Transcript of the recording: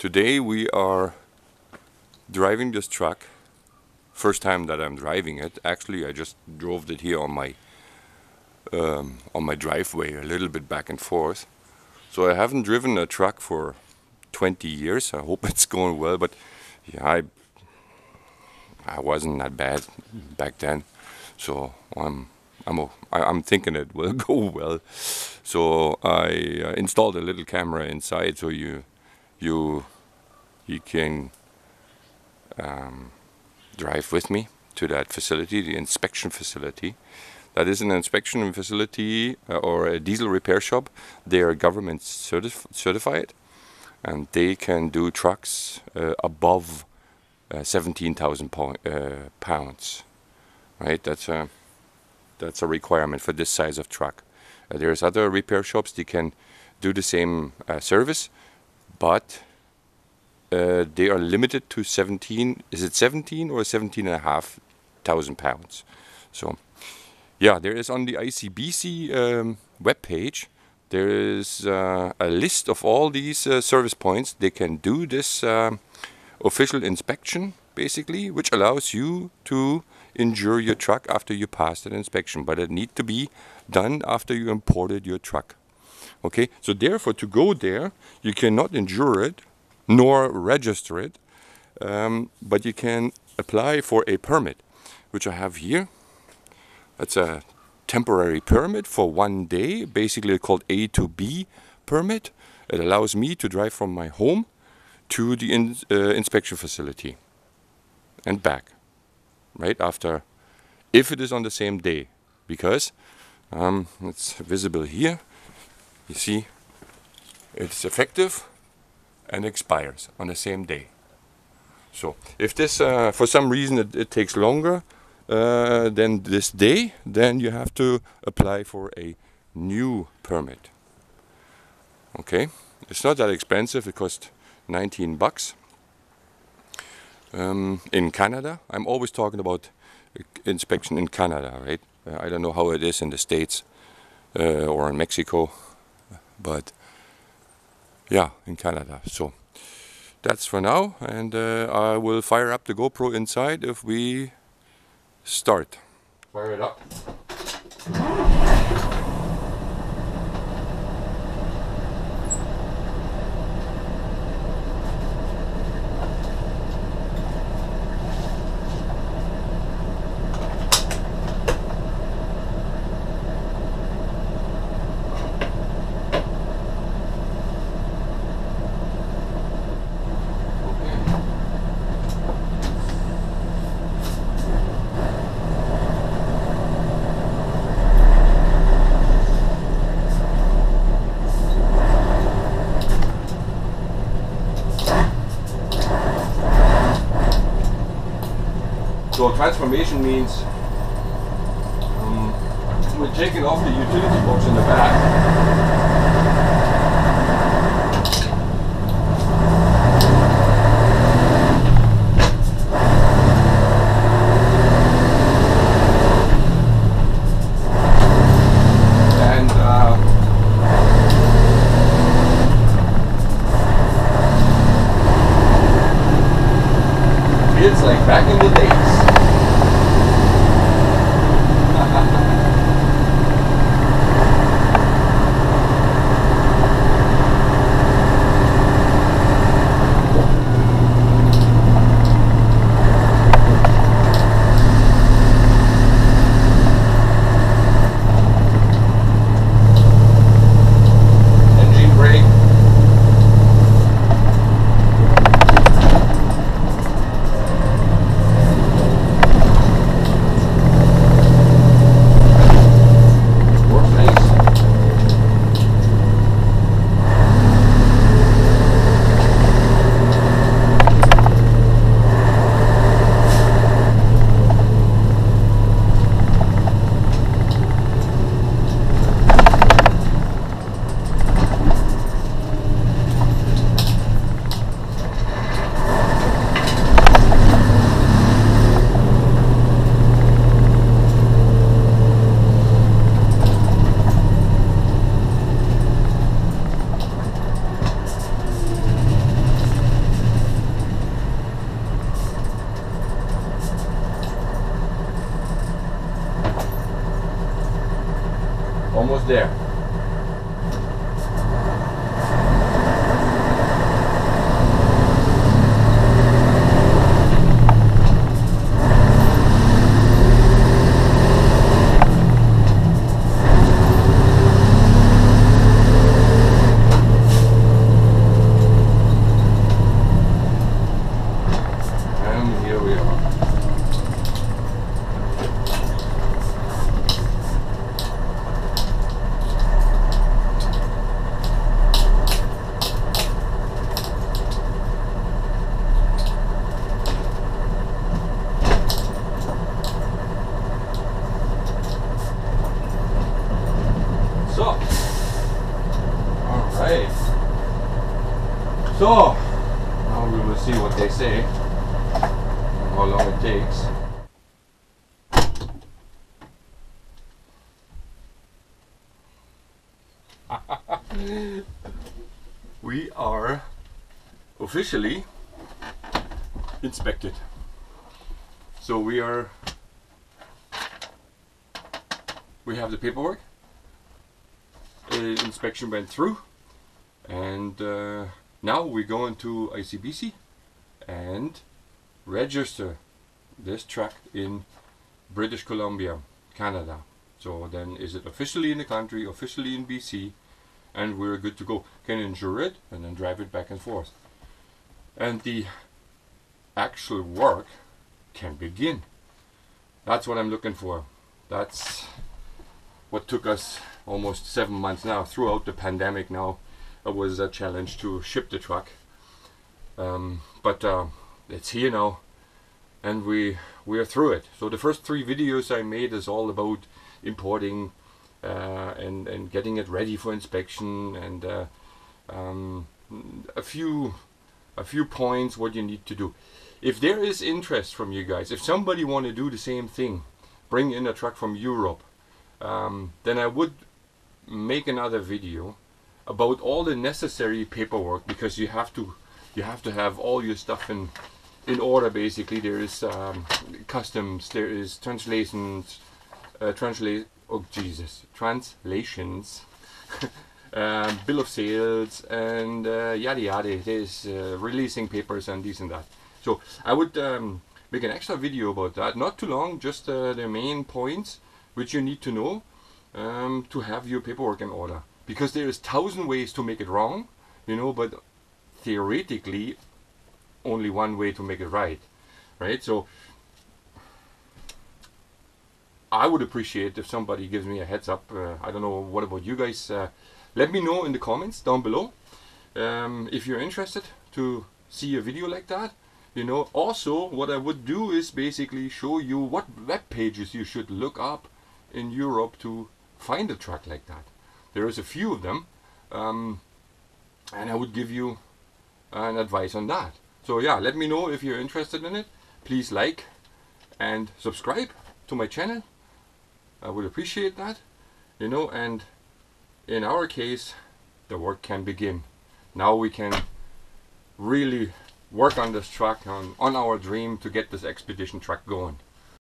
Today we are driving this truck. First time that I'm driving it. Actually, I just drove it here on my um, on my driveway a little bit back and forth. So I haven't driven a truck for 20 years. I hope it's going well, but yeah, I I wasn't that bad back then. So I'm I'm I'm thinking it will go well. So I uh, installed a little camera inside, so you you you can um, drive with me to that facility, the inspection facility. That is an inspection facility uh, or a diesel repair shop. They are government certif certified, and they can do trucks uh, above uh, 17,000 uh, pounds. Right, that's a that's a requirement for this size of truck. Uh, there's other repair shops they can do the same service, but uh, they are limited to 17 is it 17 or 17 and a half thousand pounds? So yeah there is on the ICBC um, web page there is uh, a list of all these uh, service points. They can do this um, official inspection basically which allows you to insure your truck after you passed an inspection but it need to be done after you imported your truck okay so therefore to go there you cannot endure it nor register it, um, but you can apply for a permit, which I have here. That's a temporary permit for one day, basically called A to B permit. It allows me to drive from my home to the in, uh, inspection facility and back, right after, if it is on the same day, because um, it's visible here. You see, it's effective and expires on the same day. So if this, uh, for some reason, it, it takes longer uh, than this day, then you have to apply for a new permit. Okay, it's not that expensive. It costs 19 bucks. Um, in Canada, I'm always talking about inspection in Canada, right? Uh, I don't know how it is in the States uh, or in Mexico, but yeah, in Canada. So that's for now, and uh, I will fire up the GoPro inside if we start. Fire it up. So transformation means um, we're taking off the utility box in the back. We are officially inspected. So we are we have the paperwork. Uh, inspection went through, and uh, now we go into ICBC and register this truck in British Columbia, Canada. So then is it officially in the country, officially in BC, and we're good to go. Can insure it and then drive it back and forth. And the actual work can begin. That's what I'm looking for. That's what took us almost seven months now. Throughout the pandemic now, it was a challenge to ship the truck. Um, but uh, it's here now, and we we are through it. So the first three videos I made is all about importing and and getting it ready for inspection and uh, um, a few a few points what you need to do. If there is interest from you guys, if somebody want to do the same thing, bring in a truck from Europe, um, then I would make another video about all the necessary paperwork because you have to you have to have all your stuff in in order basically there is um, customs there is translations uh, translate oh jesus. Translations. Um, bill of sales and uh, yada yada there's uh, releasing papers and this and that. So i would um, make an extra video about that. Not too long just uh, the main points which you need to know um, to have your paperwork in order. Because there is thousand ways to make it wrong you know but theoretically only one way to make it right right? So I would appreciate if somebody gives me a heads up uh, I don't know what about you guys uh, let me know in the comments down below. Um, if you're interested to see a video like that you know also what I would do is basically show you what web pages you should look up in Europe to find a truck like that. There is a few of them um, and I would give you an advice on that. So yeah let me know if you're interested in it. Please like and subscribe to my channel I would appreciate that you know and in our case the work can begin. Now we can really work on this truck on, on our dream to get this expedition truck going